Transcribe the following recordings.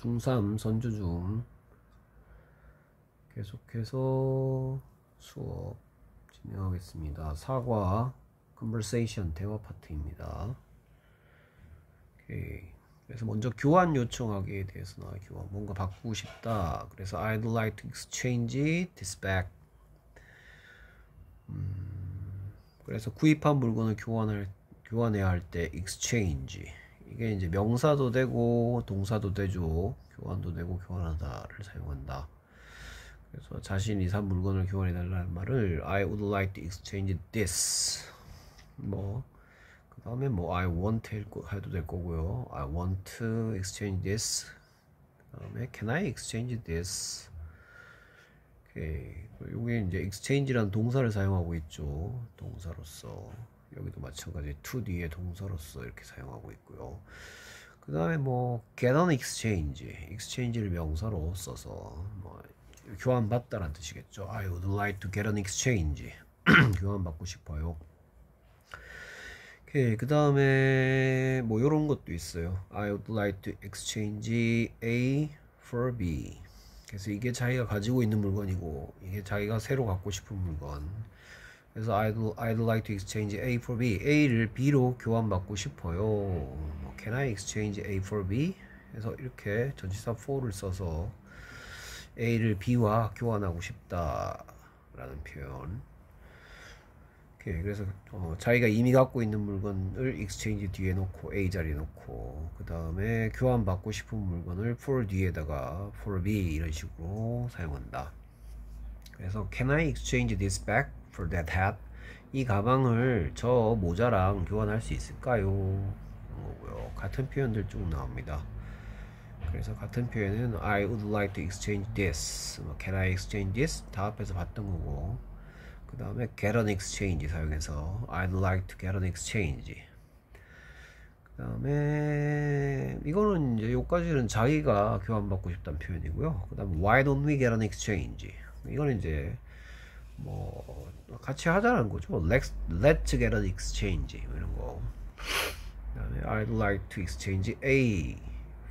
중3 선주 중 계속해서 수업 진행하겠습니다. 사과 conversation 대화 파트입니다. 오케이. 그래서 먼저 교환 요청하기에 대해서 나 교환 뭔가 바꾸고 싶다. 그래서 I'd like to exchange this bag. 음, 그래서 구입한 물건을 교환을 교환해야 할 때 exchange 이게 이제 명사도 되고 동사도 되죠. 교환도 되고 교환하다를 사용한다. 그래서 자신이 산 물건을 교환해 달라는 말을 I would like to exchange this. 뭐 그 다음에 뭐 I want 해도 될 거고요. I want to exchange this. 그 다음에 Can I exchange this? 오케이. 요게 이제 exchange라는 동사를 사용하고 있죠. 동사로서. 여기도 마찬가지 to 뒤에 동사로서 이렇게 사용하고 있고요. 그 다음에 뭐 get an exchange, exchange를 명사로 써서 뭐 교환받다라는 뜻이겠죠. I would like to get an exchange. 교환받고 싶어요. 오케이. 그 다음에 뭐 이런 것도 있어요. I would like to exchange A for B. 그래서 이게 자기가 가지고 있는 물건이고 이게 자기가 새로 갖고 싶은 물건. 그래서 I'd, I'd like to exchange A for B. A를 B로 교환받고 싶어요. 뭐, Can I exchange A for B? 그래서 이렇게 전치사 for를 써서 A를 B와 교환하고 싶다 라는 표현. 오케이, 그래서 어, 자기가 이미 갖고 있는 물건을 exchange 뒤에 놓고 A 자리에 놓고 그 다음에 교환받고 싶은 물건을 for 뒤에다가 for B 이런 식으로 사용한다. 그래서 Can I exchange this bag for that hat? 이 가방을 저 모자랑 교환할 수 있을까요? 거고요. 같은 표현들 쭉 나옵니다. 그래서 같은 표현은 I would like to exchange this. 뭐, Can I exchange this? 다 앞에서 봤던 거고. 그 다음에 get an exchange 사용해서 I'd like to get an exchange. 그 다음에 이거는 이제 요까지는 자기가 교환받고 싶다는 표현이고요. 그 다음에 why don't we get an exchange? 이거는 이제 뭐 같이 하자는 거죠. Let's, let's get an exchange 이런 거. 그다음에 I'd like to exchange A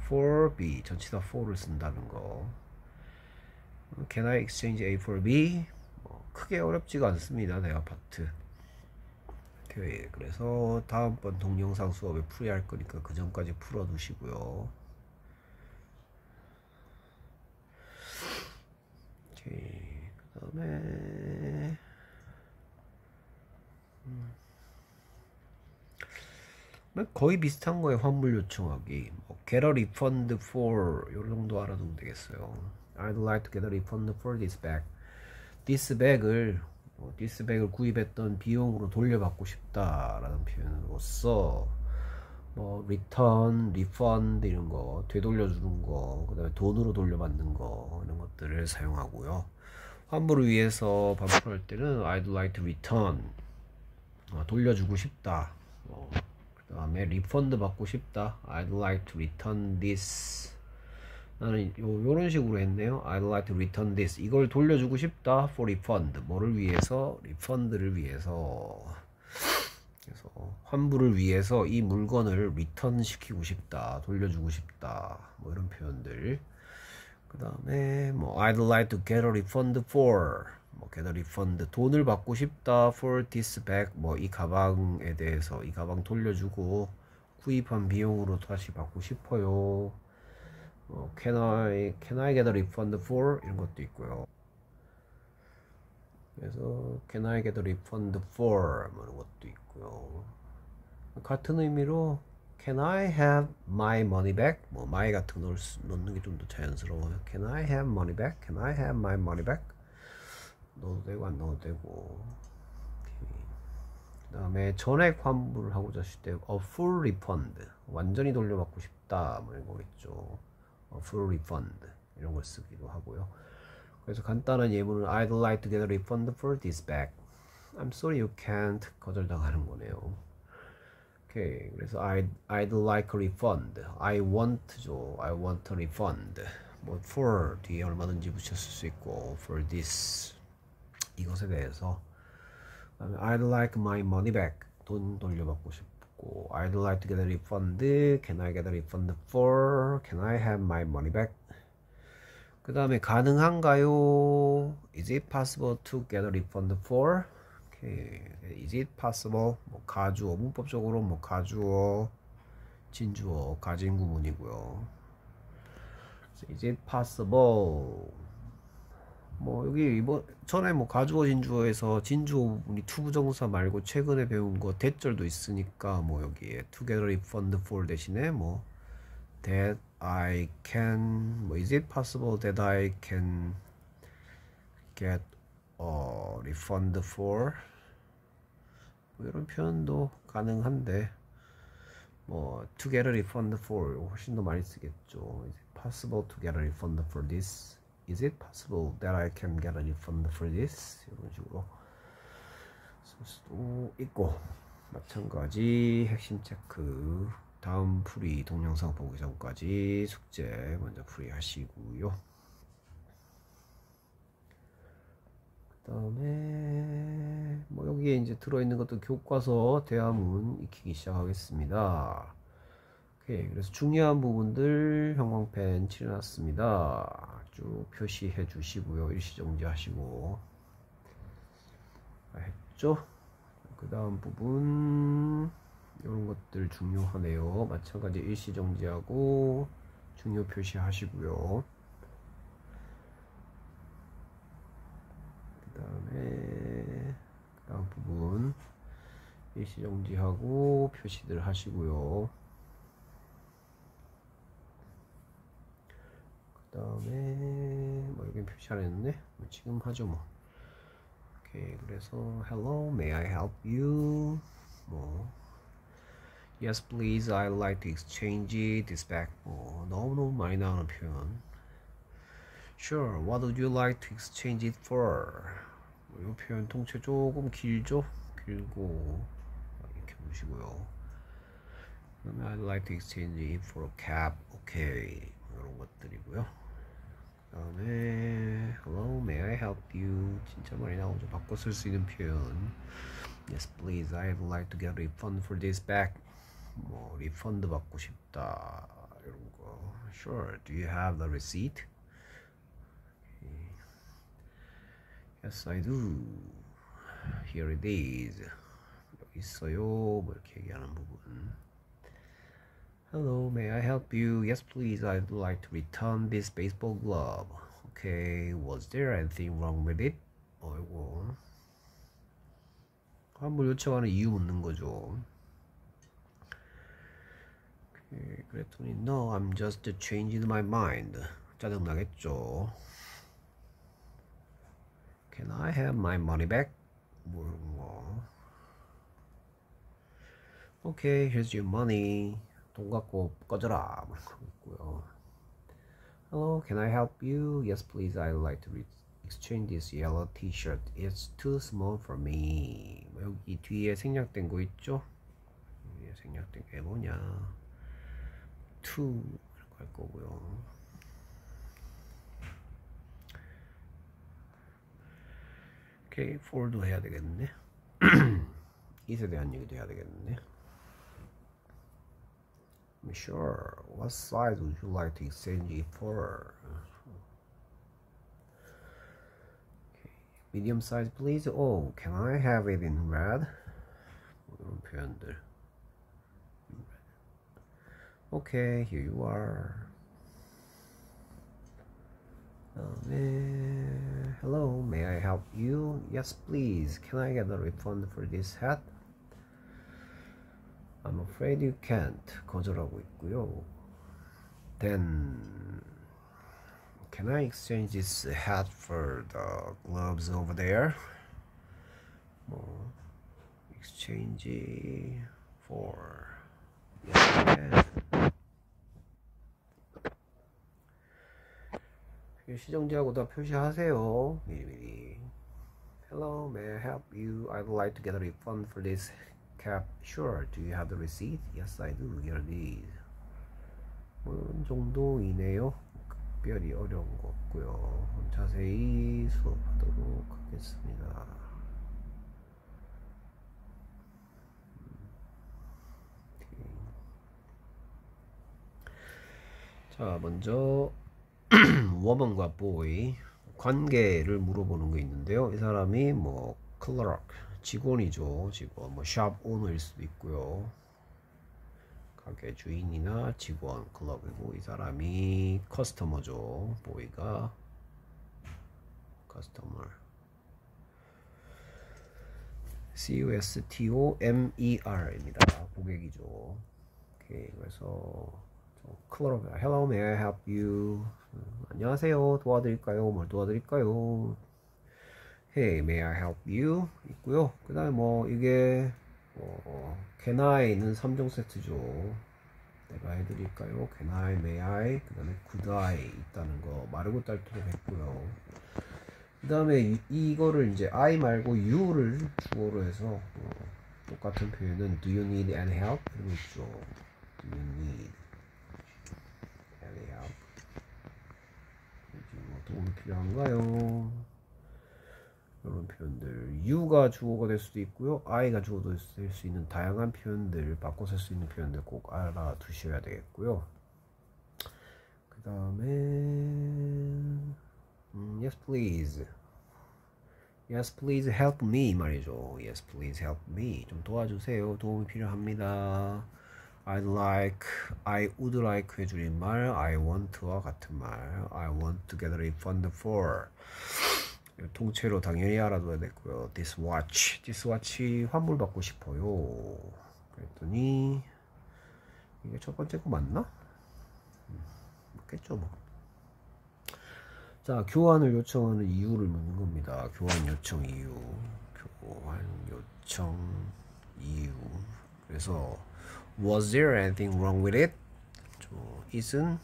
for B 전치사 for를 쓴다는 거. Can I exchange A for B? 뭐 크게 어렵지가 않습니다. 대화 파트. 오케이. 그래서 다음번 동영상 수업에 풀이할 거니까 그 전까지 풀어두시고요. 오케이. 그다음에 음. 거의 비슷한 거에 환불 요청하기. 뭐 get a refund for 요 정도 알아두면 되겠어요. I'd like to get a refund for this bag. This bag을 뭐, this bag을 구입했던 비용으로 돌려받고 싶다 라는 표현으로서 뭐 return, refund 이런 거 되돌려주는 거 그 다음에 돈으로 돌려받는 거 이런 것들을 사용하고요 환불을 위해서 반품할 때는 I'd like to return. 어, 돌려주고 싶다. 어, 그 다음에 refund 받고 싶다. I'd like to return this. 나는 요, 요런 식으로 했네요. I'd like to return this. 이걸 돌려주고 싶다 for refund. 뭐를 위해서? refund를 위해서. 그래서 환불을 위해서 이 물건을 return 시키고 싶다. 돌려주고 싶다. 뭐 이런 표현들 그 다음에 뭐 I'd like to get a refund for 뭐 get a refund 돈을 받고 싶다 for this bag 뭐 이 가방에 대해서 이 가방 돌려주고 구입한 비용으로 다시 받고 싶어요 어, can I can I get a refund for 이런 것도 있고요 그래서 can I get a refund for 뭐 이런 것도 있고요 같은 의미로 Can I have my money back? 뭐 my 같은 거 넣는 게 좀 더 자연스러워요. Can I have money back? Can I have my money back? 넣어도 되고 안 넣어도 되고. 그 다음에 전액 환불을 하고자 하실 때 a full refund 완전히 돌려받고 싶다 뭐 이런 거겠죠. a full refund 이런 걸 쓰기도 하고요. 그래서 간단한 예문은 I'd like to get a refund for this bag. I'm sorry you can't 거절당하는 거네요. 오케이. 그래서 I'd, I'd like a refund. I want죠. I want a refund. 뭐 for 뒤에 얼마든지 붙였을 수 있고 for this 이것에 대해서 I'd like my money back. 돈 돌려받고 싶고 I'd like to get a refund. Can I get a refund for? Can I have my money back? 그 다음에 가능한가요? Is it possible to get a refund for? Is it possible? 뭐 가주어 문법적으로 뭐 가주어 진주어 가진 구문이고요. Is it possible? 뭐 여기 이번 전에 뭐 가주어 진주어에서 진주어 부분이 to부정사 말고 최근에 배운 거 that절도 있으니까 뭐 여기에 to get a refund for 대신에 뭐 that I can 뭐 is it possible that I can get a refund for 뭐 이런 표현도 가능한데 뭐 to get a refund for 훨씬 더 많이 쓰겠죠. Is it possible to get a refund for this? Is it possible that I can get a refund for this? 이런 식으로 쓸 수도 있고 마찬가지 핵심 체크 다음 풀이 동영상 보기 전까지 숙제 먼저 풀이 하시고요. 그 다음에 뭐 여기에 이제 들어있는 것도 교과서 대화문 익히기 시작하겠습니다. 오케이 그래서 중요한 부분들 형광펜 칠해놨습니다. 쭉 표시해 주시고요. 일시정지 하시고 했죠? 그 다음 부분 이런 것들 중요하네요. 마찬가지 일시정지하고 중요 표시하시고요. 그 다음에 그 부분 일시 정지하고 표시들 하시고요. 그 다음에 뭐 여긴 표시 안뭐 지금 하죠 뭐 오케이 그래서 hello may I help you 뭐 yes please I'd like to exchange this bag 뭐 너무너무 많이 나오는 표현 sure what would you like to exchange it for 뭐 이 표현 통째 조금 길죠 길고 이렇게 보시고요 그다음에 I'd like to exchange it for a cap 오케이 이런 것들이고요. 그 다음에 Hello, may I help you? 진짜 많이 나오죠. 바꿔 쓸 수 있는 표현. Yes, please. I'd like to get a refund for this bag. 뭐 리펀드 받고 싶다 이런 거. Sure. Do you have the receipt? Yes, I do. Here it is. 여기 있어요. 뭐 이렇게 얘기하는 부분. Hello, may I help you? Yes, please. I'd like to return this baseball glove. Okay, was there anything wrong with it? 어이구. 환불 요청하는 이유 묻는 거죠. 오케이, 그랬더니 No, I'm just changing my mind. 짜증나겠죠. Can I have my money back? 뭐 이런 거. Okay, here's your money. 돈 갖고 꺼져라 뭐 있고요. Hello, can I help you? Yes, please. I'd like to exchange this yellow T-shirt. It's too small for me. 여기 뒤에 생략된 거 있죠? 뒤에 생략된 게 뭐냐? to 이렇게 할 거고요. 오케이, for도 해야 되겠네. 이에 대한 얘기도 해야 되겠네. Sure. What size would you like to exchange it for? Okay. Medium size, please. Oh, can I have it in red? 이런 표현들. Okay, here you are. Um, hello, may I help you? Yes, please. Can I get a refund for this hat? I'm afraid you can't 거절하고 있고요. Then can I exchange this hat for the gloves over there? 뭐 exchange for yes, 시정지하고 다 표시하세요. 미리미리. Hello, may I help you? I would like to get a refund for this cap. Sure. Do you have the receipt? Yes, I do. Here it is. 뭐 이런 정도이네요. 특별히 어려운 거 없고요. 자세히 수업하도록 하겠습니다. 자, 먼저 woman과 boy 관계를 물어보는 거 있는데요. 이 사람이 뭐 클러크 직원이죠. 직원 뭐샵 오너일 수도 있고요. 가게 주인이나 직원 클럽이고 이 사람이 커스터머죠. 보이가 커스터머 C-U-S-T-O-M-E-R입니다. 고객이죠. 오케이 그래서 클럽 Hello, may I help you? 안녕하세요. 도와드릴까요? 뭘 도와드릴까요? Hey, may I help you? 있고요. 그 다음에 뭐 이게 어, can I는 3종 세트죠. 내가 해드릴까요? can I, may I, 그 다음에 could I 있다는 거 마르고 딸투로 했고요. 그 다음에 이거를 이제 I 말고 you를 주어로 해서 어, 똑같은 표현은 do you need any help? 이러고 있죠. do you need any help? 뭐 도움이 필요한가요? 이런 표현들. you가 주어가 될 수도 있고요. I가 주어가 될수 있는 다양한 표현들 바꿔 쓸 수 있는 표현들 꼭 알아두셔야 되겠고요. 그 다음에 음, yes please. Yes please help me 말이죠. Yes please help me. 좀 도와주세요. 도움이 필요합니다 I'd like, I would like 해주린 말 I want와 같은 말 I want to get a refund for 통째로 당연히 알아둬야 됐고요. This watch, this watch 환불 받고 싶어요. 그랬더니 이게 첫 번째 거 맞나? 음, 맞겠죠 뭐. 자 교환을 요청하는 이유를 묻는 겁니다. 교환 요청 이유, 교환 요청 이유. 그래서 Was there anything wrong with it? isn't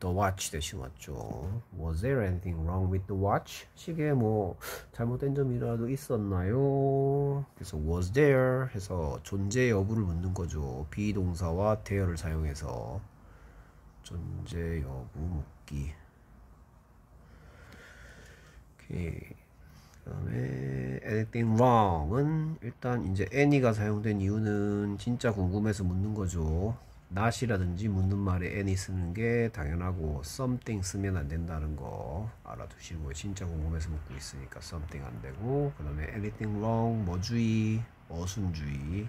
the watch 대신 왔죠. Was there anything wrong with the watch? 시계에 뭐 잘못된 점이라도 있었나요? 그래서 was there 해서 존재 여부를 묻는 거죠. 비동사와 there를 사용해서 존재 여부 묻기. 오케이. 그다음에 anything wrong은 일단 이제 any가 사용된 이유는 진짜 궁금해서 묻는 거죠. not이라든지 묻는 말에 any 쓰는 게 당연하고 something 쓰면 안 된다는 거 알아두시고 진짜 궁금해서 묻고 있으니까 something 안 되고 그 다음에 anything wrong 뭐주의 어순주의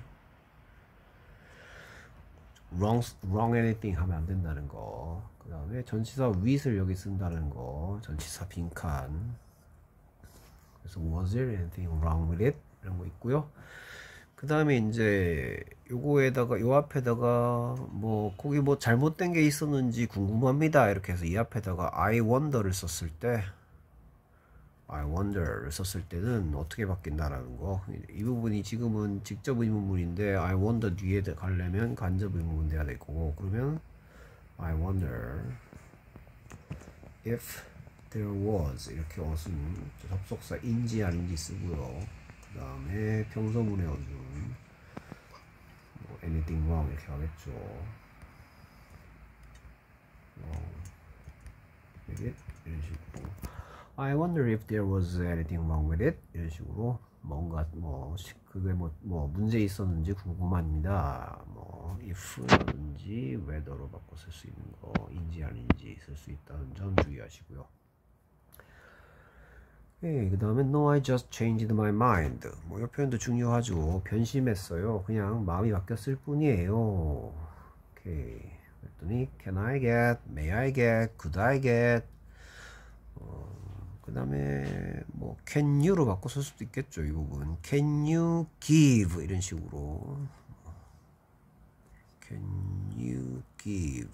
wrong, wrong anything 하면 안 된다는 거. 그 다음에 전치사 with을 여기 쓴다는 거. 전치사 빈칸. 그래서 was there anything wrong with it? 이런 거 있고요. 그 다음에 이제 요거에다가 요 앞에다가 뭐 거기 뭐 잘못된 게 있었는지 궁금합니다 이렇게 해서 이 앞에다가 I wonder를 썼을 때 I wonder를 썼을 때는 어떻게 바뀐다라는 거 이 부분이 지금은 직접 의문문인데 I wonder 뒤에 가려면 간접 의문문 돼야 될 거고 그러면 I wonder if there was 이렇게 어순 접속사 인지 아닌지 쓰고요. 그 다음에 평소문의 어준 뭐 anything wrong 이렇게 하겠죠. with it 이런 식으로. I wonder if there was anything wrong with it? 이런 식으로 뭔가 뭐 그게 뭐, 뭐 문제 있었는지 궁금합니다. 뭐 if라든지 whether로 바꿔 쓸 수 있는 거인지 아닌지 쓸 수 있다는 점 주의하시고요 예, 그 다음에 No, I just changed my mind. 뭐, 이 표현도 중요하죠. 변심했어요. 그냥 마음이 바뀌었을 뿐이에요. 오케이. 그랬더니, Can I get? May I get? Could I get? 어, 그 다음에, 뭐, Can you로 바꿔 쓸 수도 있겠죠. 이 부분. Can you give? 이런 식으로. Can you give?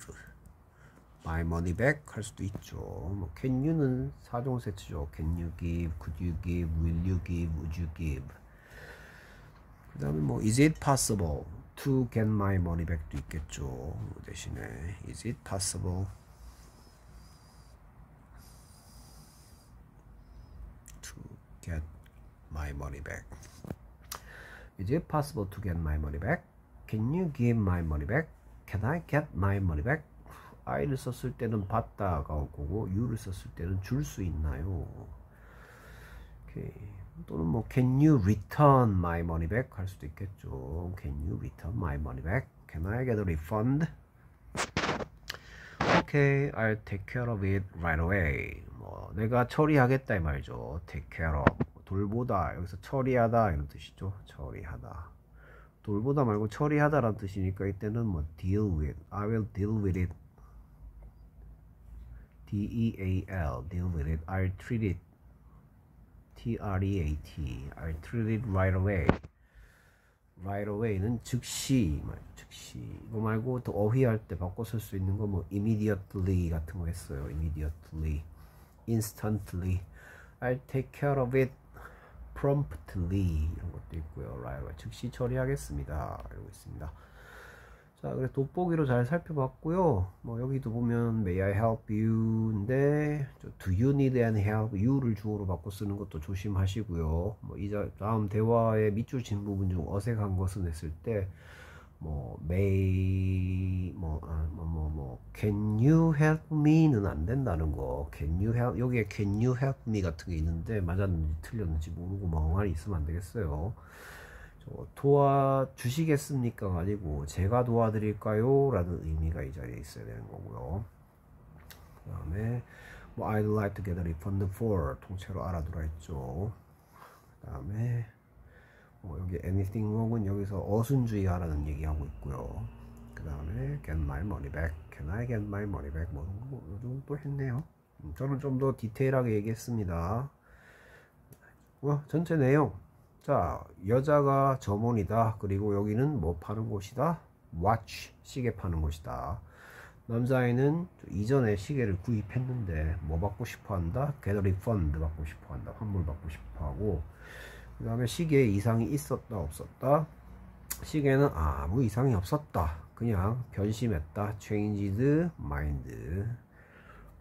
My money back 할 수도 있죠. 뭐 can you는 4종 세트죠. can you give, could you give, will you give, would you give. 그 다음에 뭐 is it possible to get my money back도 있겠죠. 대신에 is it possible to get my money back. Is it possible to get my money back? Can you give my money back? Can I get my money back? I를 썼을 때는 받다가 오고 U를 썼을 때는 줄 수 있나요? 오케이. 또는 뭐 Can you return my money back 할 수도 있겠죠. Can you return my money back? Can I get a refund? Okay, I'll take care of it right away. 뭐 내가 처리하겠다 이 말이죠. take care of 돌보다 여기서 처리하다 이런 뜻이죠. 처리하다. 돌보다 말고 처리하다라는 뜻이니까 이때는 뭐 deal with. I will deal with it. D-E-A-L deal with it. I'll treat it. T-R-E-A-T I'll treat it right away. right away는 즉시 즉시 이거 말고 또 어휘할 때 바꿔 쓸 수 있는 거 뭐 immediately 같은 거 했어요. immediately, instantly. I'll take care of it promptly 이런 것도 있고요. right away 즉시 처리하겠습니다. 이러고 있습니다. 자, 그래 돋보기로 잘 살펴봤고요. 뭐 여기도 보면 May I help you인데 Do you need any help? you를 주어로 바꿔 쓰는 것도 조심하시고요. 뭐이 다음 대화의 밑줄 친 부분 중 어색한 것은 했을 때 뭐 may 뭐뭐뭐 아, 뭐, 뭐, 뭐, can you help me는 안 된다는 거. can you help 여기에 can you help me 같은 게 있는데 맞았는지 틀렸는지 모르고 멍하니 있으면 안 되겠어요. 도와주시겠습니까? 아니고 제가 도와드릴까요? 라는 의미가 이 자리에 있어야 되는 거고요. 그 다음에 뭐 I'd like to get a refund for 통째로 알아두라 했죠. 그 다음에 뭐 여기 anything wrong은 여기서 어순주의 하라는 얘기하고 있고요. 그 다음에 get my money back. Can I get my money back? 뭐 요즘 또 했네요. 음, 저는 좀 더 디테일하게 얘기했습니다. 어, 전체 내용 자 여자가 점원이다. 그리고 여기는 뭐 파는 곳이다? Watch 시계 파는 곳이다. 남자애는 이전에 시계를 구입했는데 뭐 받고 싶어 한다? A refund 받고 싶어 한다. 환불 받고 싶어 하고. 그 다음에 시계에 이상이 있었다 없었다? 시계는 아무 이상이 없었다. 그냥 변심했다. Changed mind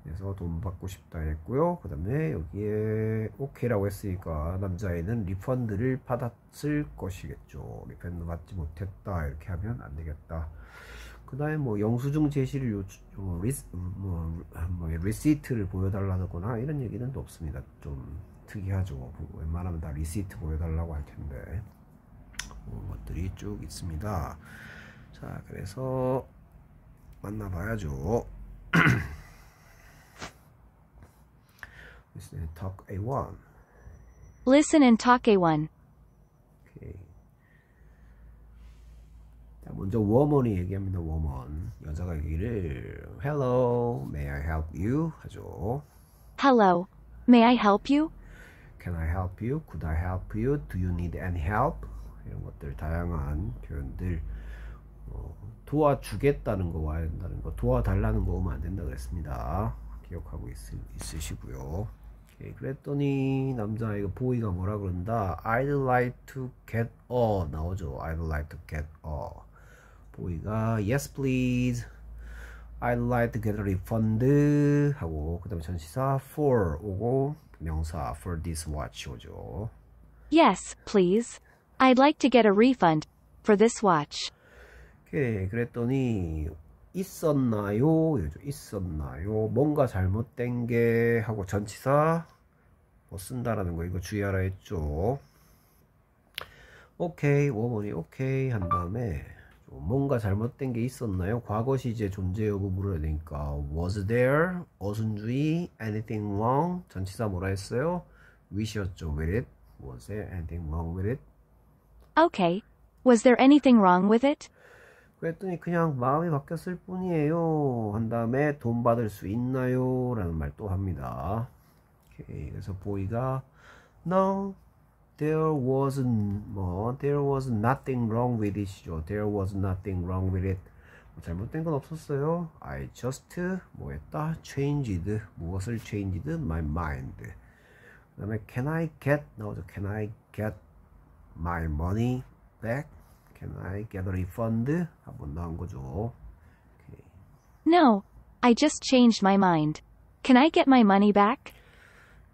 그래서 돈 받고 싶다 했고요. 그 다음에 여기에 오케이라고 했으니까 남자애는 refund를 받았을 것이겠죠. refund 받지 못했다 이렇게 하면 안 되겠다. 그 다음에 뭐 영수증 제시를 요청, 뭐, 뭐, 뭐 receipt를 보여달라거나 이런 얘기는 또 없습니다. 좀 특이하죠. 웬만하면 다 receipt 보여달라고 할 텐데 그런 것들이 쭉 있습니다. 자, 그래서 만나봐야죠. Listen and talk A1. Listen and talk A1. 오케이. 자, 먼저 woman이 얘기합니다. woman. 여자가 얘기를 Hello, may I help you? 하죠. Hello. May I help you? Can I help you? Could I help you? Do you need any help? 이런 것들 다양한 표현들 어, 도와주겠다는 거 와야 된다는 거 도와달라는 거 오면 안 된다 그랬습니다. 기억하고 있, 있으시고요. 오케이, 그랬더니 남자아이가 보이가 뭐라 그런다 I'd like to get a 나오죠 I'd like to get a 보이가 yes please I'd like to get a refund 하고 그 다음에 전시사 for 오고 명사 for this watch 오죠 Yes, please. I'd like to get a refund for this watch. 오케이 그랬더니 있었나요? 이러죠. 있었나요? 뭔가 잘못된 게 하고 전치사 뭐 쓴다라는 거 이거 주의하라 했죠. 오케이, 워머니 오케이 한 다음에 뭔가 잘못된 게 있었나요? 과거 시제 존재 여부 물어야 되니까 was there 어순주의 anything wrong 전치사 뭐라 했어요? wish였죠. with it was there anything wrong with it? Okay. Was there anything wrong with it? 그랬더니 그냥 마음이 바뀌었을 뿐이에요. 한 다음에 돈 받을 수 있나요? 라는 말 또 합니다. 오케이. 그래서 보이가 No, there was 뭐 there was nothing wrong with it이죠. There was nothing wrong with it. 뭐 잘못된 건 없었어요. I just 뭐 했다? changed 무엇을 changed? my mind. 그 다음에 can I get 나오죠. can I get my money back? Can I get a refund? 한번 나온 거죠. 오케이. No. I just changed my mind. Can I get my money back?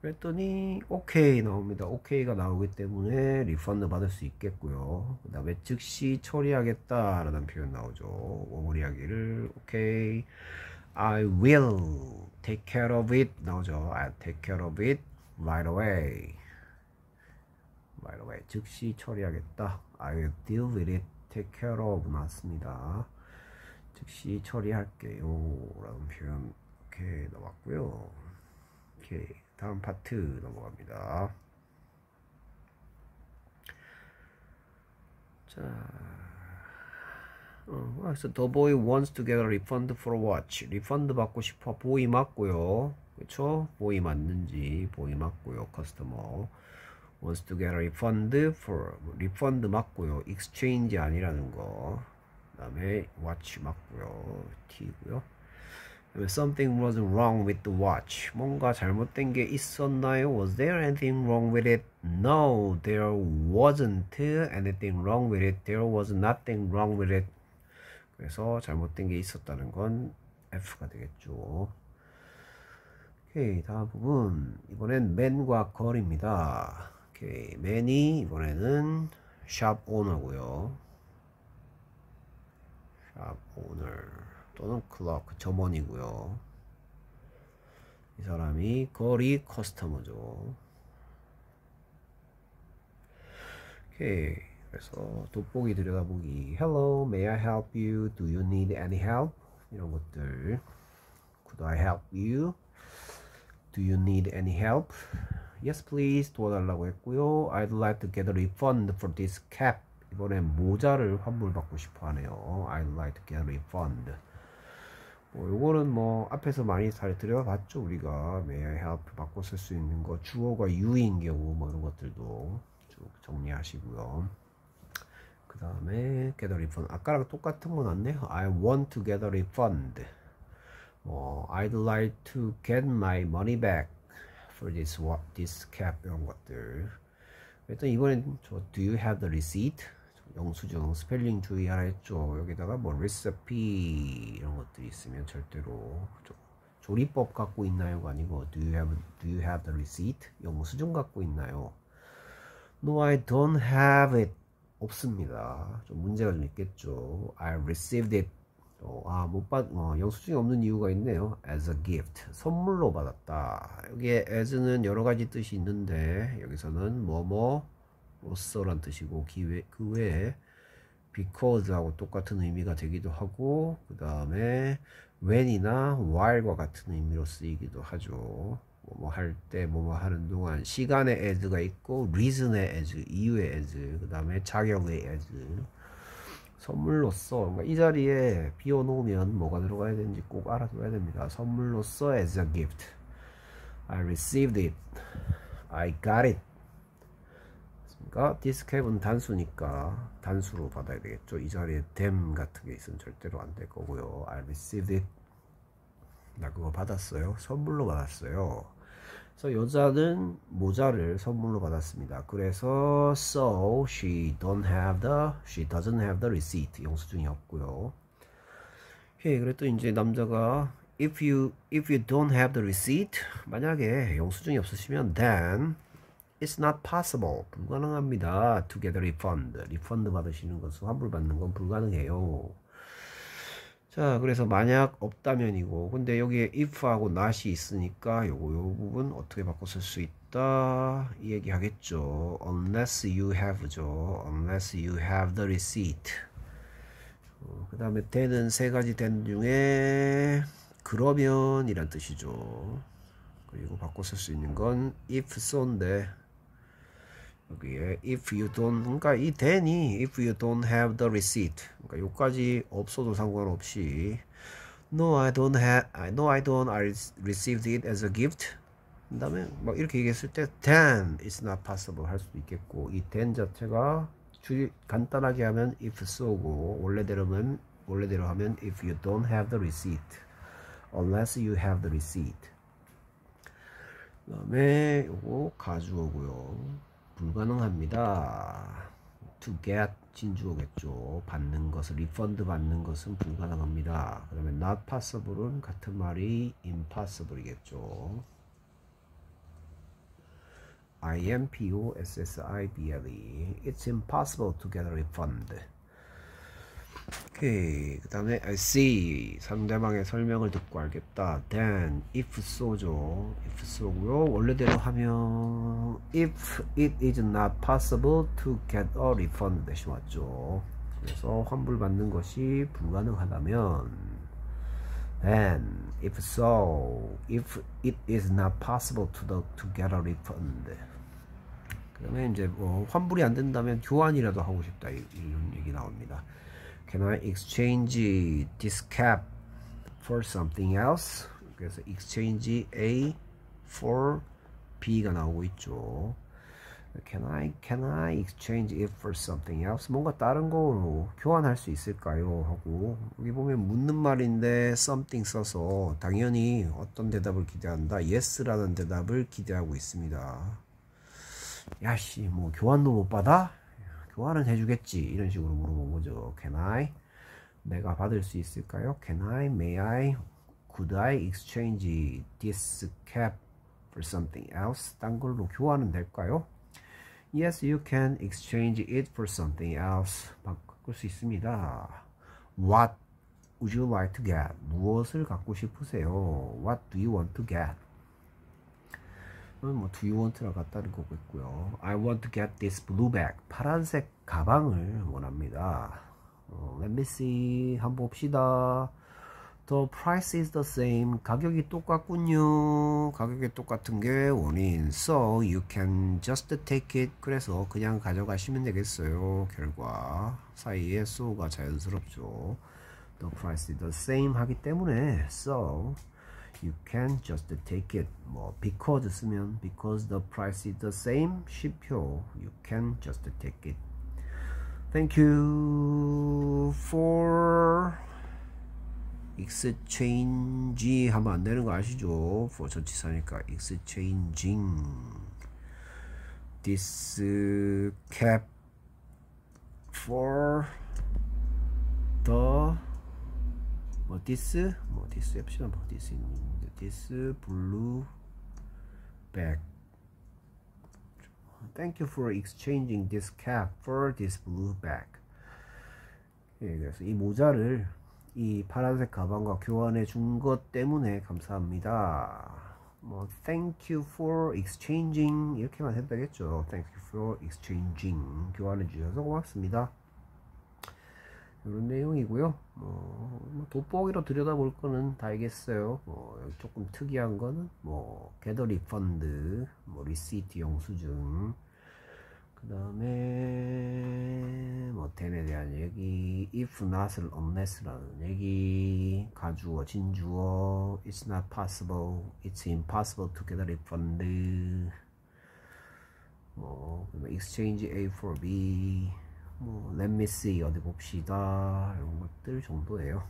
그랬더니 오케이 나옵니다. 오케이가 나오기 때문에 리펀드 받을 수 있겠고요. 그 다음에 즉시 처리하겠다 라는 표현 나오죠. 이야기를 오케이 I will take care of it 나오죠. I'll take care of it right away. Right away. 즉시 처리하겠다. I will deal with it. take care of. 나왔습니다. 즉시 처리할게요. 라는 표현. 이렇게 나왔고요. 오케이. 다음 파트 넘어갑니다. 자. 어, 그래서 the boy wants to get a refund for watch refund 받고 싶어. boy 맞고요. 그쵸? boy 맞는지 boy 맞고요. customer wants to get a refund for 리펀드 맞고요 exchange 아니라는 거 다음에 watch 맞고요 T고요 Something was wrong with the watch. 뭔가 잘못된 게 있었나요? Was there anything wrong with it? No, there wasn't anything wrong with it. There was nothing wrong with it. 그래서 잘못된 게 있었다는 건 F가 되겠죠. 오케이, 다음 부분. 이번엔 man과 girl입니다. 오케이, man이 이번에는 shop owner고요. shop owner. 또는 클럭 점원이고요. 이 사람이 거리 커스터머죠. 오케이. 그래서 돋보기 들여다보기. Hello, may I help you? Do you need any help? 이런 것들. Could I help you? Do you need any help? Yes, please. 도와달라고 했고요. I'd like to get a refund for this cap. 이번엔 모자를 환불받고 싶어 하네요. I'd like to get a refund. 뭐 요거는 뭐 앞에서 많이 잘 들여봤죠 우리가 may I help 바꿔 쓸 수 있는 거 주어가 you인 경우 뭐 이런 것들도 쭉 정리하시고요 그 다음에 get a refund 아까랑 똑같은 건 안네요 I want to get a refund 뭐 I'd like to get my money back for this what this cap 이런 것들 일단 이번엔 저 do you have the receipt 영수증 스펠링 주의하라 했죠. 여기다가 뭐 레시피 이런 것들이 있으면 절대로 조, 리법 갖고 있나요가 아니고 do you have do you have the receipt? 영수증 갖고 있나요? No, I don't have it. 없습니다. 좀 문제가 좀 있겠죠. I received it. 어, 아, 못 받, 어, 영수증이 없는 이유가 있네요. as a gift. 선물로 받았다. 여기에 as는 여러 가지 뜻이 있는데, 여기서는 뭐, 뭐, 로서란 뜻이고 기회, 그 외에 because하고 똑같은 의미가 되기도 하고 그 다음에 when이나 while과 같은 의미로 쓰이기도 하죠. 뭐할 때, 뭐뭐 하는 동안 시간의 as가 있고 reason의 as, 이유의 as, 그 다음에 자격의 as 선물로서 그러니까 이 자리에 비워놓으면 뭐가 들어가야 되는지 꼭 알아둬야 됩니다. 선물로서 as a gift I received it I got it 그러니까 디스캡은 단수니까 단수로 받아야 되겠죠. 이 자리에 them 같은 게 있으면 절대로 안 될 거고요. I received it. 나 그거 받았어요. 선물로 받았어요. 그래서 여자는 모자를 선물로 받았습니다. 그래서 so she don't have the she doesn't have the receipt 영수증이 없고요. 예, 그래도 이제 남자가 if you if you don't have the receipt 만약에 영수증이 없으시면 then It's not possible. 불가능합니다. To get a refund. 리펀드 받으시는 것은 환불 받는 건 불가능해요. 자, 그래서 만약 없다면이고, 근데 여기에 if하고 not이 있으니까 요거 요 부분 어떻게 바꿔 쓸 수 있다 이 얘기 하겠죠. Unless you have죠. Unless you have the receipt. 어, 그 다음에 then은 세 가지 then 중에 그러면 이란 뜻이죠. 그리고 바꿔 쓸 수 있는 건 if so인데 여기에 if you don't 그러니까 이 then이 if you don't have the receipt 그러니까 요까지 없어도 상관없이 no I don't have I no I don't I received it as a gift 그 다음에 막 이렇게 얘기했을 때 then it's not possible 할 수도 있겠고 이 then 자체가 주 간단하게 하면 if so고 원래대로면 원래대로 하면 if you don't have the receipt unless you have the receipt 그 다음에 요거 가주어고요 불가능합니다. to get 진주어겠죠. 받는 것을 리펀드 받는 것은 불가능합니다. 그다음에 not possible은 같은 말이 impossible이겠죠. I M P O S S I B L E It's impossible to get a refund. 오케이 그 다음에 I see 상대방의 설명을 듣고 알겠다 then if so죠 if so고요 원래대로 하면 if it is not possible to get a refund 대신 왔죠 그래서 환불받는 것이 불가능하다면 then if so if it is not possible to, the, to get a refund 그 다음에 이제 뭐 환불이 안 된다면 교환이라도 하고 싶다 이런 얘기 나옵니다. Can I exchange this cap for something else? 그래서 exchange A for B가 나오고 있죠. Can I can I exchange it for something else? 뭔가 다른 거로 교환할 수 있을까요? 하고 여기 보면 묻는 말인데 something 써서 당연히 어떤 대답을 기대한다. yes라는 대답을 기대하고 있습니다. 야씨 뭐 교환도 못 받아? 교환은 해주겠지 이런 식으로 물어본 거죠. Can I? 내가 받을 수 있을까요? Can I? May I? Could I exchange this cap for something else? 딴 걸로 교환은 될까요? Yes, you can exchange it for something else. 바꿀 수 있습니다. What would you like to get? 무엇을 갖고 싶으세요? What do you want to get? 뭐 do you want라 같다는 거겠고요. I want to get this blue bag. 파란색 가방을 원합니다. 어, let me see. 한번 봅시다. The price is the same. 가격이 똑같군요. 가격이 똑같은 게 원인. So you can just take it. 그래서 그냥 가져가시면 되겠어요. 결과 사이에 so가 자연스럽죠. The price is the same 하기 때문에 so you can just take it. 뭐 because 쓰면 because the price is the same 쉽죠. You can just take it. Thank you for exchange 하면 안 되는 거 아시죠? for 전치사니까 exchanging this cap for the 뭐 this 뭐 this 합시다 뭐 this this blue bag Thank you for exchanging this cap for this blue bag. 예, 그래서 이 모자를 이 파란색 가방과 교환해 준 것 때문에 감사합니다. 뭐 thank you for exchanging 이렇게만 해도 되겠죠. thank you for exchanging 교환해 주셔서 고맙습니다. 이런 내용이고요. 뭐, 뭐 돋보기로 들여다볼 거는 다 알겠어요. 뭐 조금 특이한 거는 뭐 a refund, 뭐 receipt 영수증 그 다음에 뭐 댐에 대한 얘기 if not을 unless라는 얘기 가주어 진주어 it's not possible it's impossible to get a refund 뭐 exchange A for B 뭐 let me see 어디 봅시다 이런 것들 정도예요.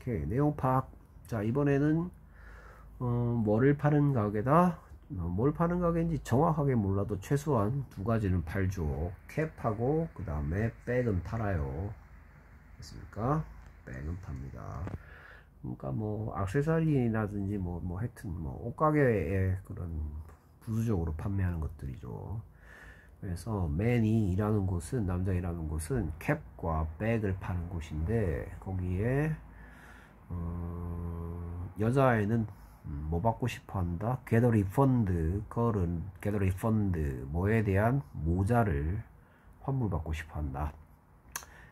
오케이 내용 파악. 자 이번에는 어, 뭐를 파는 가게다? 어, 뭘 파는 가게인지 정확하게 몰라도 최소한 두 가지는 팔죠. 캡하고 그 다음에 백은 팔아요. 됐습니까? 백은 팝니다. 그러니까 뭐 악세사리라든지 뭐, 뭐 하여튼 뭐 옷가게에 그런 부수적으로 판매하는 것들이죠 그래서 일하는 곳은 남자 일하는 곳은 캡과 백을 파는 곳인데 거기에 어, 여자애는 음, 뭐 받고 싶어 한다? get a refund, 걸은 get a refund, 뭐에 대한 모자를 환불 받고 싶어 한다.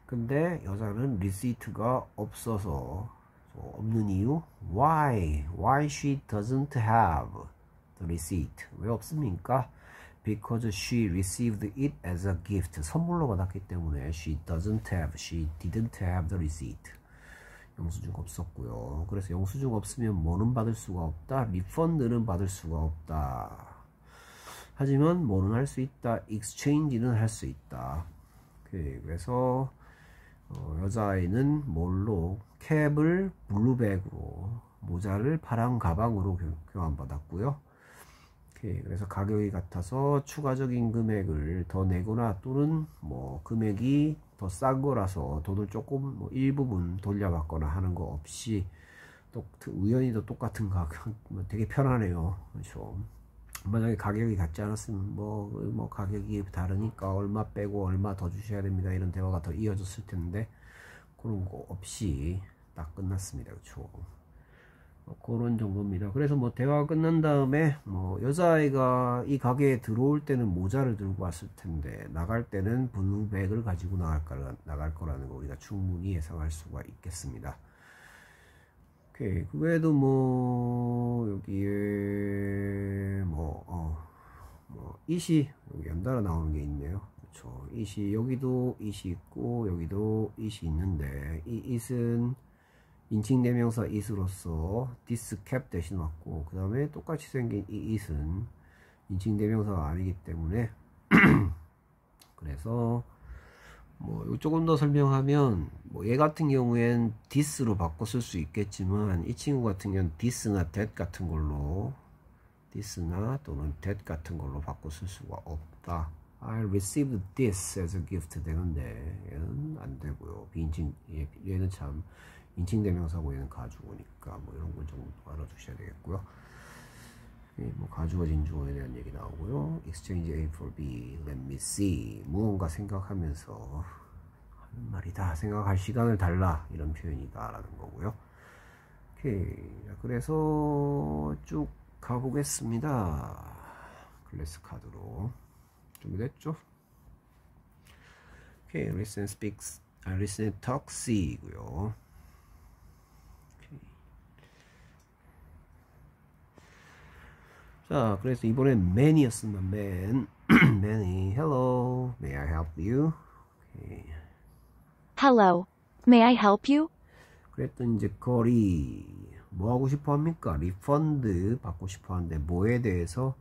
근데 여자는 리시트가 없어서 없는 이유? Why? Why she doesn't have the receipt? 왜 없습니까? Because she received it as a gift. 선물로 받았기 때문에 she doesn't have, she didn't have the receipt. 영수증 없었고요. 그래서 영수증 없으면 뭐는 받을 수가 없다. refund는 받을 수가 없다. 하지만 뭐는 할 수 있다. exchange는 할 수 있다. 그래서 어, 여자아이는 뭘로 cap을 blue bag으로 모자를 파란 가방으로 교환받았고요. 그래서 가격이 같아서 추가적인 금액을 더 내거나 또는 뭐 금액이 더 싼 거라서 돈을 조금 뭐 일부분 돌려받거나 하는 거 없이 또 우연히도 똑같은 가격 뭐 되게 편하네요. 그렇죠. 만약에 가격이 같지 않았으면 뭐, 뭐 가격이 다르니까 얼마 빼고 얼마 더 주셔야 됩니다. 이런 대화가 더 이어졌을 텐데 그런 거 없이 딱 끝났습니다. 그렇죠. 뭐 그런 정도입니다. 그래서 뭐 대화가 끝난 다음에 뭐 여자아이가 이 가게에 들어올 때는 모자를 들고 왔을 텐데 나갈 때는 블루백을 가지고 나갈, 거라, 나갈 거라는 거 우리가 충분히 예상할 수가 있겠습니다. 오케이. 그 외에도 뭐 여기에 뭐 어, 뭐 이시 여기 연달아 나오는 게 있네요. 그렇죠. 이시 여기도 이시 있고 여기도 이시 있는데 이 it은 인칭 대명사 it으로서 this cap 대신 왔고 그 다음에 똑같이 생긴 이 it은 인칭 대명사가 아니기 때문에 그래서 뭐 조금 더 설명하면 뭐 얘 같은 경우엔 this로 바꿔 쓸 수 있겠지만 이 친구 같은 경우는 this나 that 같은 걸로 this나 또는 that 같은 걸로 바꿔 쓸 수가 없다. I received this as a gift 되는데 얘는 안 되고요. 비인칭 얘는 참 인칭 대명사고 얘는 가주어니까 뭐 이런 걸 좀 알아두셔야 되겠고요. 예, 뭐 가주어 진주어에 대한 얘기 나오고요. exchange A for B, let me see 무언가 생각하면서 하는 말이다. 생각할 시간을 달라 이런 표현이다라는 거고요. 오케이 그래서 쭉 가보겠습니다. 클래스 카드로 준비됐죠? 오케이 listen speaks, 아, listen talk see고요. 자, 그래서 이번엔 man이었습니다. man. man이 hello, may I help you? 오케이. Hello. May I help you? 그랬더니 이제 거리 뭐 하고 싶어 합니까? 리펀드 받고 싶어 하는데 뭐에 대해서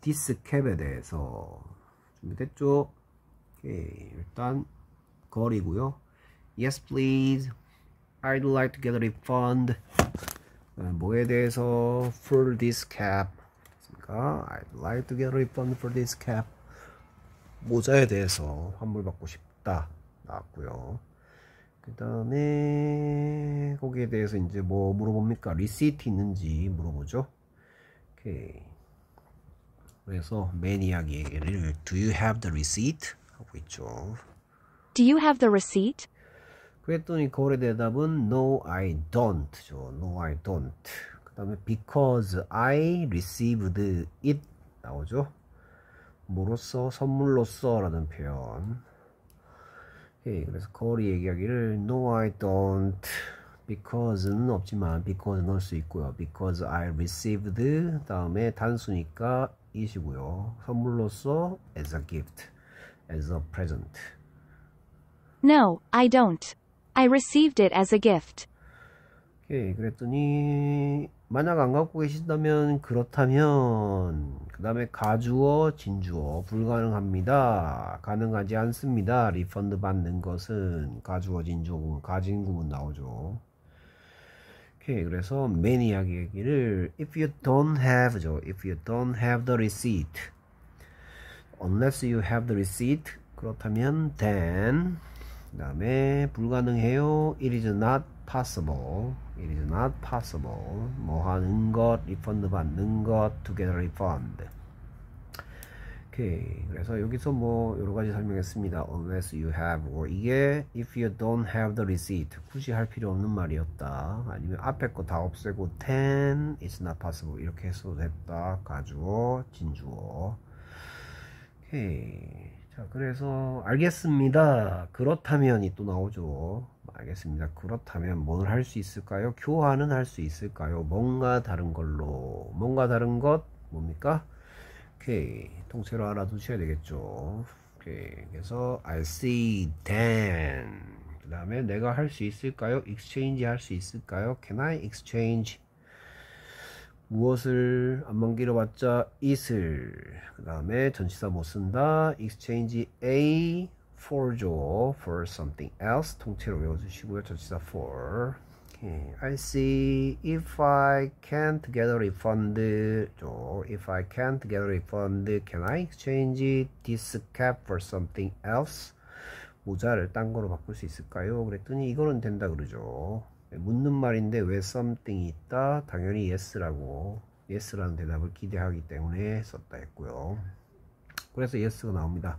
this cap에 대해서 준비됐죠? 오케이. 일단 girl이고요. Yes, please. I'd like to get a refund. 뭐에 대해서 for this 그러니까 I'd like to get a refund for this cap. 모자에 대해서 환불받고 싶다. 나왔고요. 그 다음에 거기에 대해서 이제 뭐 물어봅니까? receipt 있는지 물어보죠. 오케이. 그래서 맨 이야기 얘기를 Do you have the receipt? 하고 있죠. Do you have the receipt? 그랬더니 거래 대답은 No, I don't.죠. No, I don't. 그 다음에 Because I received it 나오죠. 뭐로써 선물로써 라는 표현. 오케이, 그래서 거리 얘기하기를 No, I don't. Because는 없지만 Because 넣을 수 있고요. Because I received 다음에 단수니까 이시고요. 선물로써 as a gift, as a present. No, I don't. I received it as a gift. 오케이, 그랬더니 만약 안 갖고 계신다면 그렇다면 그 다음에 가주어, 진주어 불가능합니다. 가능하지 않습니다. 리펀드 받는 것은 가주어, 진주어, 가진 구문 나오죠. 오케이, 그래서 맨 이야기 얘기를 if you don't have죠. if you don't have the receipt unless you have the receipt 그렇다면 then 그 다음에 불가능해요. It is not possible. It is not possible. 뭐 하는 것, 리펀드 받는 것, to get a refund. 오케이. 그래서 여기서 뭐 여러 가지 설명했습니다. Unless you have or 이게 if you don't have the receipt 굳이 할 필요 없는 말이었다. 아니면 앞에 거 다 없애고 then it's not possible 이렇게 했어도 됐다. 가주어, 진주어. 오케이. 자, 그래서 알겠습니다. 그렇다면이 또 나오죠. 알겠습니다. 그렇다면 뭘 할 수 있을까요? 교환은 할 수 있을까요? 뭔가 다른 걸로. 뭔가 다른 것 뭡니까? 오케이. 통째로 알아두셔야 되겠죠. 오케이. 그래서 I see then. 그 다음에 내가 할 수 있을까요? exchange 할 수 있을까요? Can I exchange? 무엇을 안만 길어봤자 it을 그 다음에 전치사 못 쓴다 exchange A for죠 for something else 통째로 외워주시고요 전치사 for okay. I see if I can't get a refund 죠. if I can't get a refund can I exchange this cap for something else 모자를 딴 거로 바꿀 수 있을까요? 그랬더니 이거는 된다 그러죠 묻는 말인데 왜 something이 있다? 당연히 yes라고 yes라는 대답을 기대하기 때문에 썼다 했고요. 그래서 yes가 나옵니다.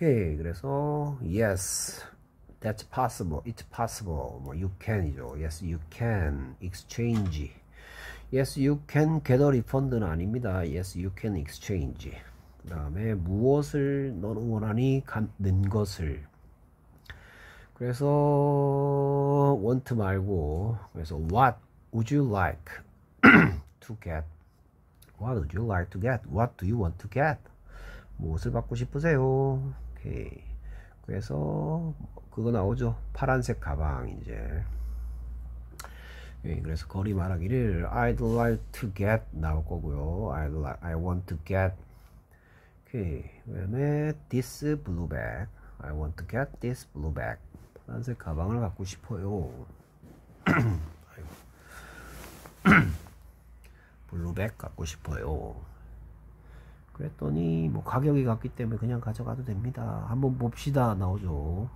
오케이 그래서 yes that's possible it's possible 뭐 you can이죠 yes you can exchange Yes, you can get a refund는 아닙니다. Yes, you can exchange. 그 다음에 무엇을 너는 원하니 갖는 것을 그래서 want 말고 그래서 what would you like to get what would you like to get what do you want to get 무엇을 받고 싶으세요 오케이. 그래서 그거 나오죠. 파란색 가방 이제. 예, 그래서 거리 말하기를 I'd like to get 나올 거고요. I'd like, I want to get. 오케이. 그 다음에 this blue bag. I want to get this blue bag. 파란색 가방을 갖고 싶어요. 블루백 갖고 싶어요 그랬더니 뭐 가격이 같기 때문에 그냥 가져가도 됩니다. 한번 봅시다 나오죠.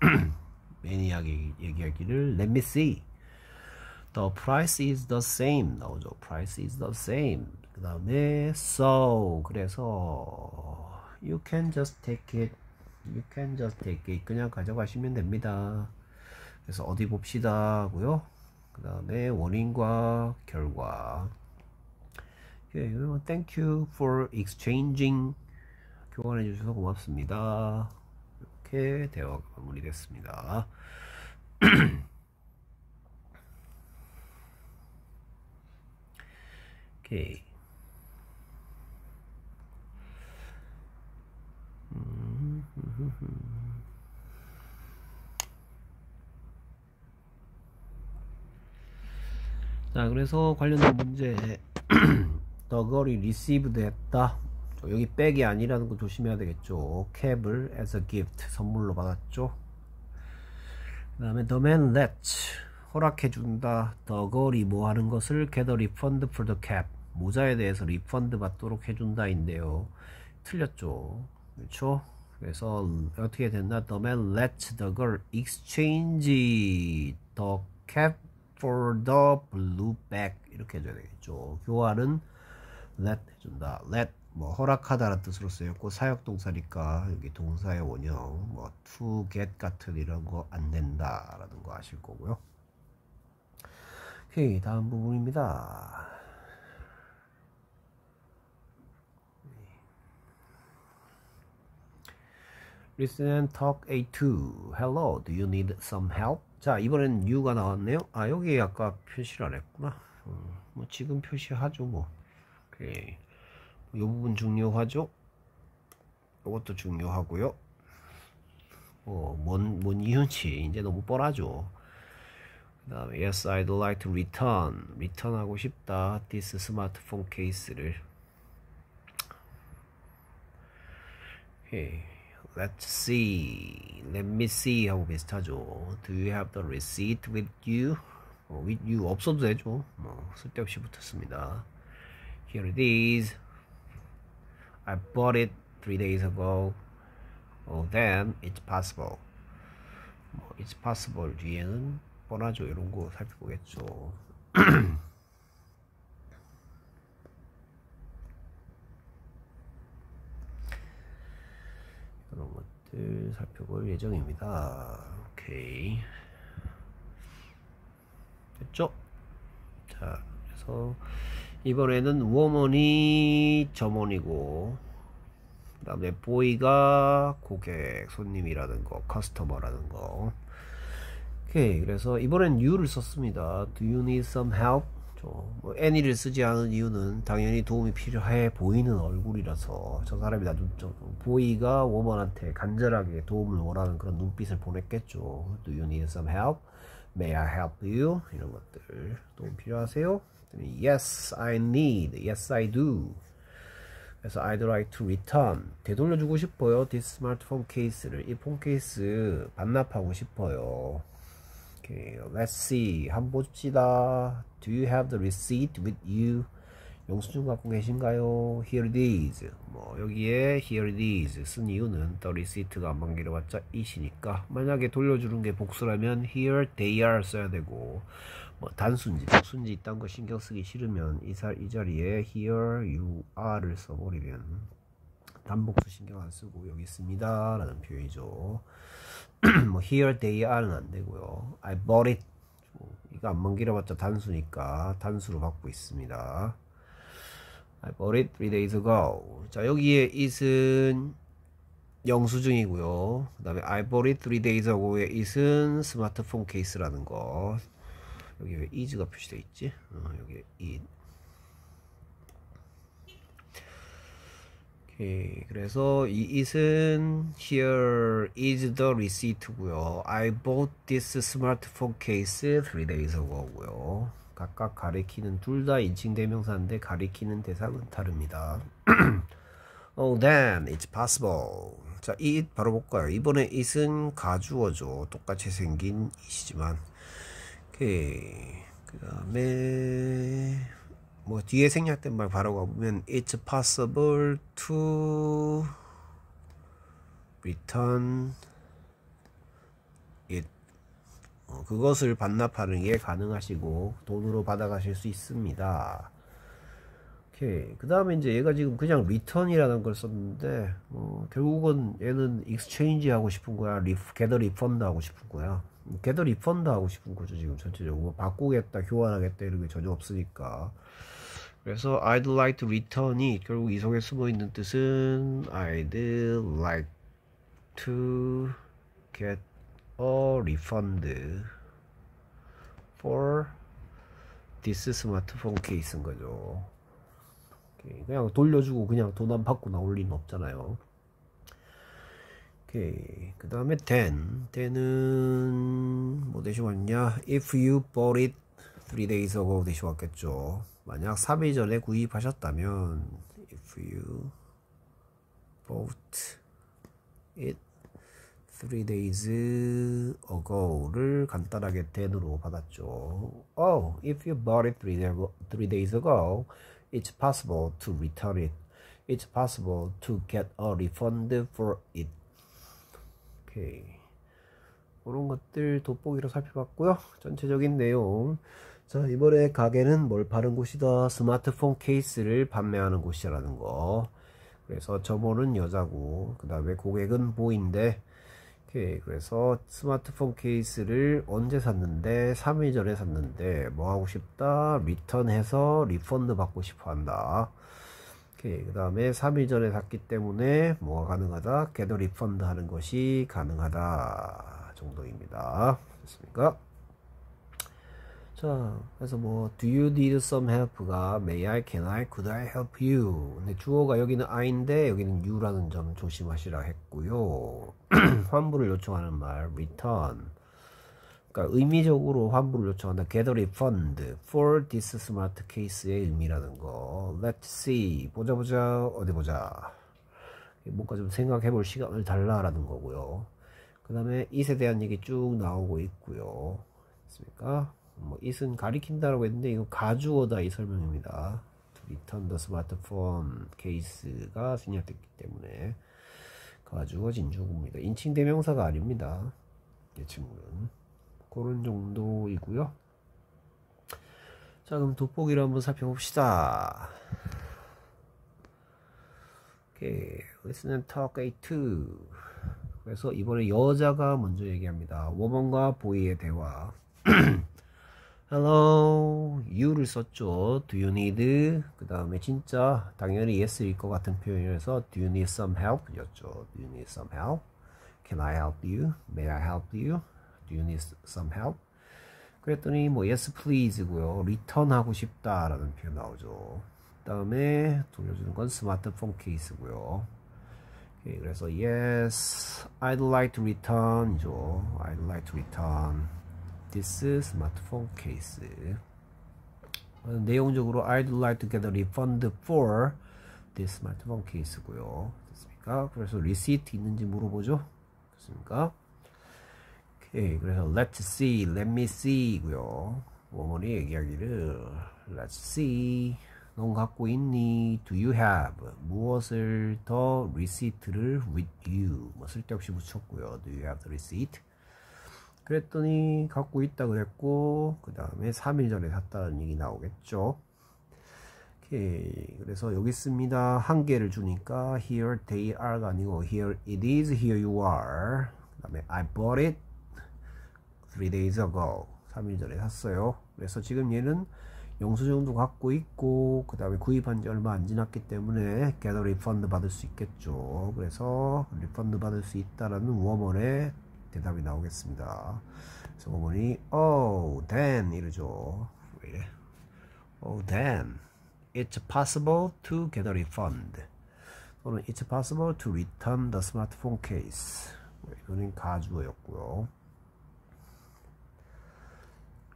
매니악이 얘기하기를 let me see. The price is the same. 나오죠. Price is the same. 그 다음에 so. 그래서 you can just take it. you can just take it. 그냥 가져가시면 됩니다. 그래서 어디 봅시다 하고요. 그 다음에 원인과 결과 예, 그러면 thank you for exchanging. 교환해 주셔서 고맙습니다. 이렇게 대화가 마무리됐습니다. 오케이. 자 그래서 관련된 문제 더걸이 received 했다. 여기 백이 아니라는 거 조심해야 되겠죠. 캡을 as a gift. 선물로 받았죠. 그 다음에 the man lets 허락해 준다. the girl이 뭐 하는 것을 get a refund for the cap. 모자에 대해서 refund 받도록 해준다 인데요. 틀렸죠. 그렇죠? 그래서 어떻게 됐나? the man lets the girl exchange the cap for the blue bag. 이렇게 해줘야 되겠죠. 교환은 let 해준다. let 뭐 허락하다라는 뜻으로 쓰였고 사역 동사니까 여기 동사의 원형 뭐 to get 같은 이런 거 안 된다라는 거 아실 거고요. 오케이 다음 부분입니다. Listen and talk A2 Hello, do you need some help? 자 이번엔 you가 나왔네요. 아 여기 아까 표시를 안 했구나. 음, 뭐 지금 표시하죠 뭐 오케이 이 부분 중요하죠 이것도 중요하고요 어, 뭔, 뭔 이유인지 이제 너무 뻔하죠 그 다음에 Yes, I'd like to return return 하고 싶다 this 스마트폰 케이스를 오케이 Let's see. Let me see 하고 비슷하죠. Do you have the receipt with you? 어, with you 없어도 되죠. 뭐 쓸데없이 붙었습니다. Here it is. I bought it three days ago. Oh, then it's possible. 뭐, it's possible 뒤에는 뻔하죠. 이런 거 살펴보겠죠. 그런 것들 살펴볼 예정입니다. 오케이. 됐죠? 자, 그래서 이번에는 woman이 점원이고 그 다음에 boy가 고객, 손님이라는 거, 커스터머라는 거. 오케이. 그래서 이번엔 you를 썼습니다. Do you need some help? 뭐 any를 쓰지 않은 이유는 당연히 도움이 필요해 보이는 얼굴이라서 저 사람이 나좀 보이가 워먼한테 간절하게 도움을 원하는 그런 눈빛을 보냈겠죠. Do you need some help? May I help you? 이런 것들 도움 필요하세요? Yes, I need. Yes, I do. 그래서 I'd like to return. 되돌려주고 싶어요. This smartphone case를 이 폰 케이스 반납하고 싶어요. Okay, let's see. 한번 봅시다. Do you have the receipt with you? 영수증 갖고 계신가요? Here it is. 뭐 여기에 here it is 쓴 이유는 the receipt가 안 만기려봤자 it이니까 만약에 돌려주는 게 복수라면 here they are 써야 되고 뭐 단순지, 복순지 이딴 거 신경 쓰기 싫으면 이, 사, 이 자리에 here you are를 써버리면 단복수 신경 안 쓰고 여기 있습니다 라는 표현이죠. 뭐 here they are는 안 되고요. I bought it 뭐 이거 안만 길어봤자 단수니까 단수로 받고 있습니다. I bought it three days ago. 자 여기에 it은 영수증이고요. 그 다음에 I bought it three days ago의 it은 스마트폰 케이스라는 거. 여기 왜 is가 표시되어 있지? 어, 여기 it. 오케이. 그래서 이 it은 here is the receipt고요. I bought this smartphone case three days ago고요. 각각 가리키는 둘 다 인칭 대명사인데 가리키는 대상은 다릅니다. oh, then it's possible. 자, 이 it 바로 볼까요? 이번에 it은 가주어죠. 똑같이 생긴 it이지만. 오케이. 그 다음에 뭐 뒤에 생략된 말 바로 가보면 it's possible to return it 어, 그것을 반납하는 게 가능하시고 돈으로 받아가실 수 있습니다. 오케이 그 다음에 이제 얘가 지금 그냥 return이라는 걸 썼는데 어, 결국은 얘는 exchange 하고 싶은 거야, a refund 하고 싶은 거야. A refund 하고 싶은 거죠 지금 전체적으로 뭐 바꾸겠다, 교환하겠다 이런 게 전혀 없으니까. 그래서 I'd like to return이 결국 이 속에 숨어 있는 뜻은 I'd like to get a refund for this smartphone case인 거죠. 그냥 돌려주고 그냥 돈 안 받고 나올 리는 없잖아요. 오케이. 그 다음에 then. then은 뭐 대신 왔냐? If you bought it three days ago 대신 왔겠죠. 만약 3일 전에 구입하셨다면 if you bought it three days ago를 간단하게 then으로 받았죠. Oh, if you bought it three, three days ago, it's possible to return it. It's possible to get a refund for it. 오케이. 그런 것들 돋보기로 살펴봤고요. 전체적인 내용. 자, 이번에 가게는 뭘 파는 곳이다? 스마트폰 케이스를 판매하는 곳이라는 거. 그래서 점원은 여자고, 그 다음에 고객은 boy인데, 오케이. 그래서 스마트폰 케이스를 언제 샀는데, 3일 전에 샀는데, 뭐 하고 싶다? return해서 refund 받고 싶어 한다. 오케이. 그 다음에 3일 전에 샀기 때문에 뭐가 가능하다? get a refund 하는 것이 가능하다. 정도입니다. 됐습니까? 자, 그래서 뭐 do you need some help가 may I, can I, could I help you? 근데 주어가 여기는 I인데 여기는 you라는 점 조심하시라 했고요. 환불을 요청하는 말 return. 그러니까 의미적으로 환불을 요청한다. get a refund for this smart case의 의미라는 거. Let's see. 보자 보자. 어디 보자. 뭔가 좀 생각해 볼 시간을 달라라는 거고요. 그 다음에 it에 대한 얘기 쭉 나오고 있고요. 됐습니까? 뭐 it은 가리킨다라고 했는데 이거 가주어다 이 설명입니다. return the smartphone case가 생략됐기 때문에 가주어 진주구입니다. 인칭 대명사가 아닙니다. 이 친구는 그런 정도이고요. 자 그럼 돋보기를 한번 살펴봅시다. 오케이, talk A2. 그래서 이번에 여자가 먼저 얘기합니다. 워먼과 보이의 대화. Hello, you를 썼죠. Do you need? 그 다음에 진짜 당연히 yes일 것 같은 표현이라서 Do you need some help? 였죠. Do you need some help? Can I help you? May I help you? Do you need some help? 그랬더니 뭐 yes please고요. return 하고 싶다라는 표현 나오죠. 그 다음에 돌려주는 건 스마트폰 케이스고요. 그래서 yes, I'd like to return이죠. I'd like to return this smartphone case. 내용적으로 I'd like to get a refund for this smartphone case고요. 됐습니까? 그래서 receipt 있는지 물어보죠. 됐습니까? 오케이, 그래서 let's see, let me see고요. 어머니 얘기하기를 let's see. 넌 갖고 있니? Do you have? 무엇을 더 receipt를 with you? 뭐 쓸데없이 붙였고요. Do you have the receipt? 그랬더니 갖고 있다 그랬고 그 다음에 3일 전에 샀다는 얘기 나오겠죠. 오케이. 그래서 여기 있습니다. 한 개를 주니까 here they are가 아니고 here it is, here you are. 그 다음에 I bought it three days ago. 3일 전에 샀어요. 그래서 지금 얘는 영수증도 갖고 있고 그 다음에 구입한 지 얼마 안 지났기 때문에 get a refund 받을 수 있겠죠. 그래서 refund 받을 수 있다라는 woman의 대답이 나오겠습니다. 그래서 woman이 oh then 이러죠. oh then it's possible to get a refund 또는 it's possible to return the smartphone case 뭐 이거는 가주어였고요.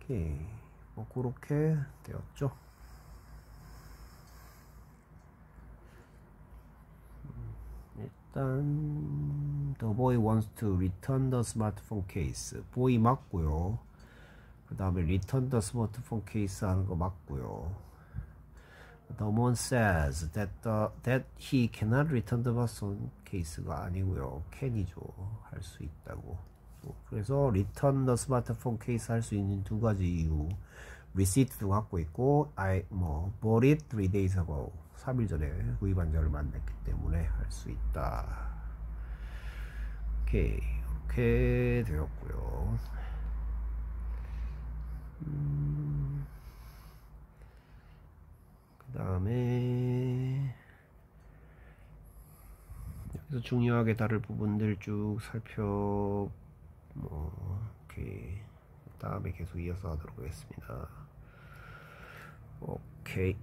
오케이 뭐 그렇게 되었죠. 음, 일단 the boy wants to return the smartphone case. boy 맞고요. 그 다음에 return the smartphone case 하는 거 맞고요. The woman says that the, that he cannot return the smartphone case가 아니고요. can이죠. 할 수 있다고. 뭐, 그래서 return the smartphone case 할수 있는 두 가지 이유. receipt도 갖고 있고 I 뭐 bought it three days ago. 3일 전에 구입한 자를 만났기 때문에 할 수 있다. 오케이. 이렇게 되었고요. 음, 그 다음에 여기서 중요하게 다룰 부분들 쭉 살펴 뭐 이렇게 다음에 계속 이어서 하도록 하겠습니다. 오케이.